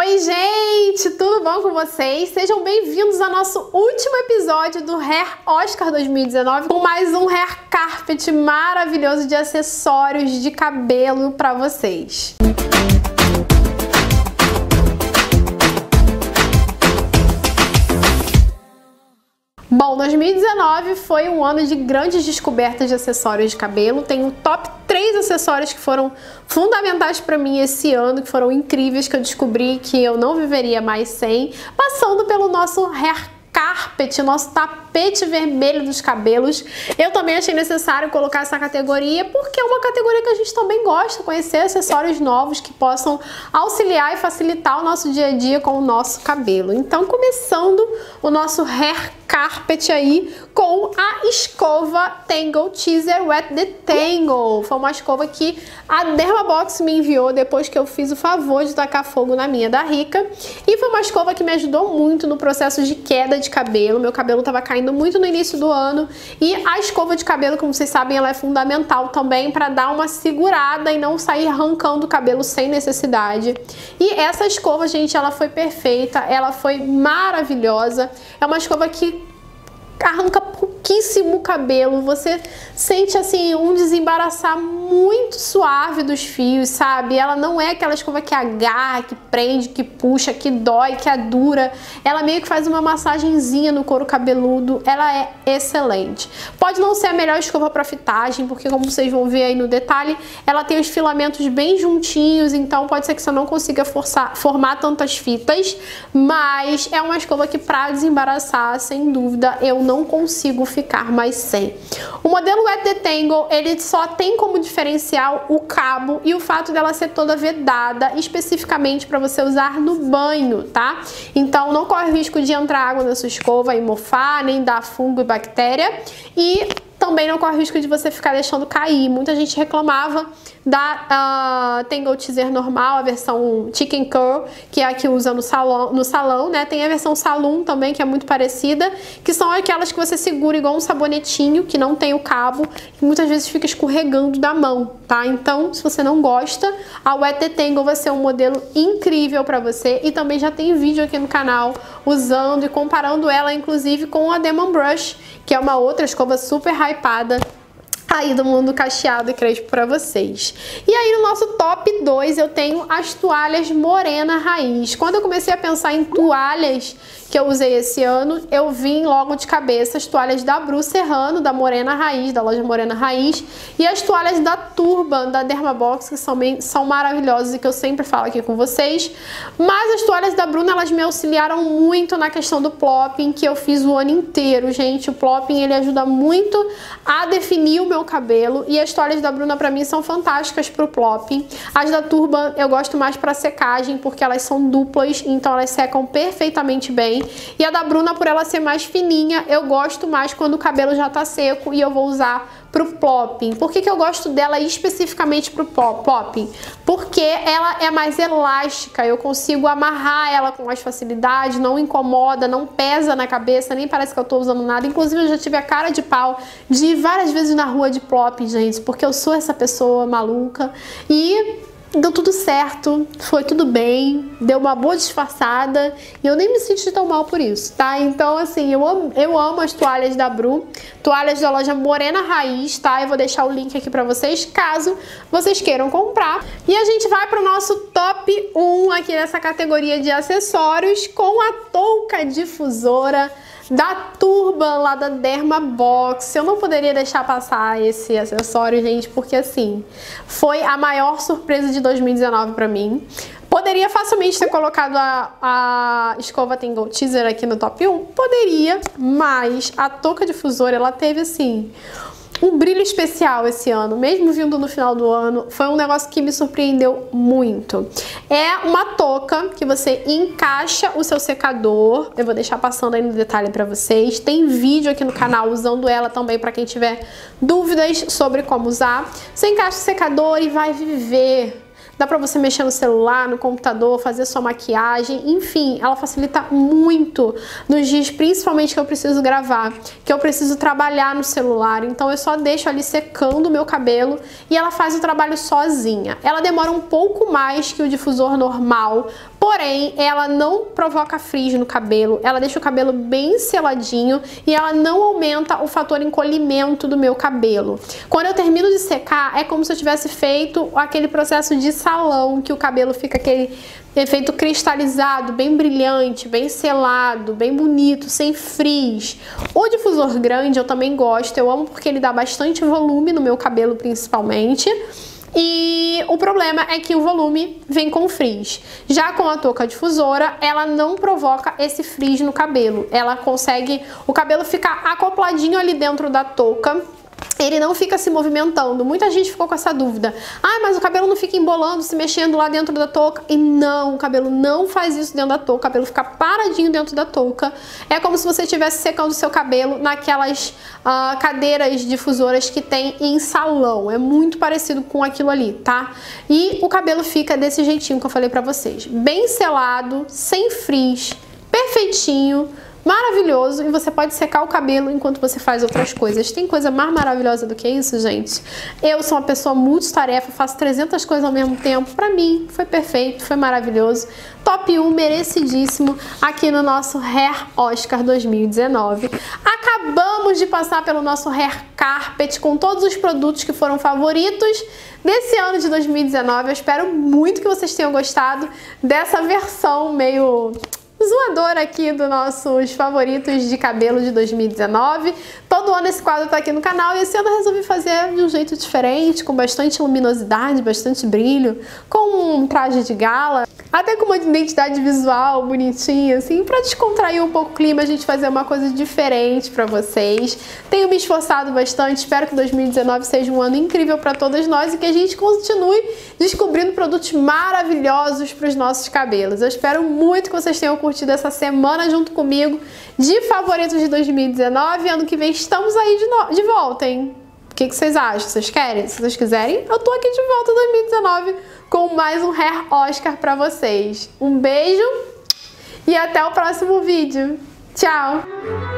Oi, gente, tudo bom com vocês? Sejam bem-vindos ao nosso último episódio do Hair Oscar 2019 com mais um hair carpet maravilhoso de acessórios de cabelo para vocês. Bom, 2019 foi um ano de grandes descobertas de acessórios de cabelo. Tenho top 3 acessórios que foram fundamentais para mim esse ano, que foram incríveis, que eu descobri que eu não viveria mais sem, passando pelo nosso hair carpet, nosso tapete vermelho dos cabelos. Eu também achei necessário colocar essa categoria porque é uma categoria que a gente também gosta, conhecer acessórios novos que possam auxiliar e facilitar o nosso dia a dia com o nosso cabelo. Então, começando o nosso hair carpet aí com a escova Tangle Teaser Wet Detangle. Foi uma escova que a Dermabox me enviou depois que eu fiz o favor de tacar fogo na minha da Rica. E foi uma escova que me ajudou muito no processo de queda de cabelo. Meu cabelo estava caindo muito no início do ano. E a escova de cabelo, como vocês sabem, ela é fundamental também para dar uma segurada e não sair arrancando o cabelo sem necessidade. E essa escova, gente, ela foi perfeita. Ela foi maravilhosa. É uma escova que arranca pouquíssimo cabelo, você sente assim um desembaraçar muito suave dos fios, sabe? Ela não é aquela escova que agarra, que prende, que puxa, que dói, que é dura. Ela meio que faz uma massagenzinha no couro cabeludo. Ela é excelente. Pode não ser a melhor escova para fitagem, porque como vocês vão ver aí no detalhe, ela tem os filamentos bem juntinhos, então pode ser que você não consiga forçar, formar tantas fitas, mas é uma escova que para desembaraçar, sem dúvida, eu não consigo mais sem. O modelo Wet Detangle, ele só tem como diferencial o cabo e o fato dela ser toda vedada, especificamente para você usar no banho, tá? Então não corre risco de entrar água na sua escova e mofar, nem dar fungo e bactéria. E também não corre o risco de você ficar deixando cair. Muita gente reclamava da uh, Tangle Teaser normal, a versão Chicken Curl, que é a que usa no salão, no salão, né? Tem a versão Saloon também, que é muito parecida, que são aquelas que você segura igual um sabonetinho, que não tem o cabo, e muitas vezes fica escorregando da mão, tá? Então, se você não gosta, a Wet Tangle vai ser um modelo incrível para você e também já tem vídeo aqui no canal usando e comparando ela, inclusive, com a Demon Brush, que é uma outra escova super hypada aí do mundo cacheado e crespo para vocês. E aí no nosso top 2 eu tenho as toalhas Morena Raiz. Quando eu comecei a pensar em toalhas que eu usei esse ano, eu vim logo de cabeça as toalhas da Bru Serrano, da Morena Raiz, da loja Morena Raiz, e as toalhas da Turban, da Dermabox, que são, bem, são maravilhosas e que eu sempre falo aqui com vocês. Mas as toalhas da Bruna, elas me auxiliaram muito na questão do plopping, que eu fiz o ano inteiro, gente. O plopping, ele ajuda muito a definir o meu cabelo, e as toalhas da Bruna, pra mim, são fantásticas pro plopping. As da Turban, eu gosto mais pra secagem, porque elas são duplas, então elas secam perfeitamente bem. E a da Bruna, por ela ser mais fininha, eu gosto mais quando o cabelo já tá seco e eu vou usar pro plopping. Por que, que eu gosto dela especificamente pro plopping? Porque ela é mais elástica, eu consigo amarrar ela com mais facilidade, não incomoda, não pesa na cabeça, nem parece que eu tô usando nada. Inclusive eu já tive a cara de pau de ir várias vezes na rua de plopping, gente, porque eu sou essa pessoa maluca. E deu tudo certo, foi tudo bem, deu uma boa disfarçada e eu nem me senti tão mal por isso, tá? Então, assim, eu amo, eu amo as toalhas da Bru, toalhas da loja Morena Raiz, tá? Eu vou deixar o link aqui pra vocês, caso vocês queiram comprar. E a gente vai pro nosso top 1 aqui nessa categoria de acessórios com a touca difusora da Turban lá da Derma Box. Eu não poderia deixar passar esse acessório, gente, porque assim, foi a maior surpresa de 2019 para mim. Poderia facilmente ter colocado a, a escova Tingle Teaser aqui no top 1? Poderia, mas a touca difusora, ela teve assim um brilho especial esse ano, mesmo vindo no final do ano, foi um negócio que me surpreendeu muito. É uma touca que você encaixa o seu secador, eu vou deixar passando aí no detalhe para vocês. Tem vídeo aqui no canal usando ela também para quem tiver dúvidas sobre como usar. Você encaixa o secador e vai viver Dá para você mexer no celular, no computador, fazer sua maquiagem, enfim, ela facilita muito nos dias, principalmente que eu preciso gravar, que eu preciso trabalhar no celular. Então eu só deixo ali secando o meu cabelo e ela faz o trabalho sozinha. Ela demora um pouco mais que o difusor normal, Porém, ela não provoca frizz no cabelo, ela deixa o cabelo bem seladinho e ela não aumenta o fator encolhimento do meu cabelo. Quando eu termino de secar, é como se eu tivesse feito aquele processo de salão, que o cabelo fica aquele efeito cristalizado, bem brilhante, bem selado, bem bonito, sem frizz. O difusor grande eu também gosto, eu amo porque ele dá bastante volume no meu cabelo principalmente. E o problema é que o volume vem com frizz. Já com a touca difusora, ela não provoca esse frizz no cabelo. Ela consegue o cabelo ficar acopladinho ali dentro da touca ele não fica se movimentando. Muita gente ficou com essa dúvida. Ah, mas o cabelo não fica embolando, se mexendo lá dentro da touca. E não, o cabelo não faz isso dentro da touca. O cabelo fica paradinho dentro da touca. É como se você estivesse secando o seu cabelo naquelas uh, cadeiras difusoras que tem em salão. É muito parecido com aquilo ali, tá? E o cabelo fica desse jeitinho que eu falei pra vocês. Bem selado, sem frizz, perfeitinho maravilhoso e você pode secar o cabelo enquanto você faz outras coisas. Tem coisa mais maravilhosa do que isso, gente? Eu sou uma pessoa multitarefa, faço 300 coisas ao mesmo tempo. Pra mim, foi perfeito, foi maravilhoso. Top 1 merecidíssimo aqui no nosso Hair Oscar 2019. Acabamos de passar pelo nosso Hair Carpet com todos os produtos que foram favoritos desse ano de 2019. Eu espero muito que vocês tenham gostado dessa versão meio zoador aqui dos nossos favoritos de cabelo de 2019. Todo ano esse quadro tá aqui no canal e esse ano eu resolvi fazer de um jeito diferente, com bastante luminosidade, bastante brilho, com um traje de gala, até com uma identidade visual bonitinha, assim, pra descontrair um pouco o clima, a gente fazer uma coisa diferente pra vocês. Tenho me esforçado bastante, espero que 2019 seja um ano incrível pra todas nós e que a gente continue descobrindo produtos maravilhosos pros nossos cabelos. Eu espero muito que vocês tenham curtido curtido essa semana junto comigo de favoritos de 2019. Ano que vem estamos aí de, no... de volta, hein? O que, que vocês acham? Vocês querem? Se vocês quiserem, eu tô aqui de volta em 2019 com mais um Hair Oscar pra vocês. Um beijo e até o próximo vídeo. Tchau!